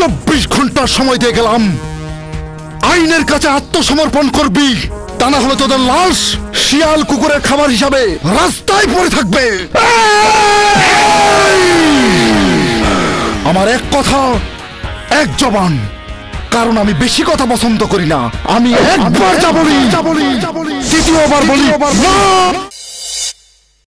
চব্বিশ ঘণ্টা সময় দিয়ে গেলাম। আইনের কাছে আত্মসমর্পণ করবি তা না হলে তোদের লাশ শিয়াল কুকুরের খাবার হিসাবে রাস্তায় পড়ে থাকবে। আমার এক কথা এক জবান। কারণ আমি বেশি কথা পছন্দ করি না। আমি একবার যা বলি দ্বিতীয়বার বলি। না!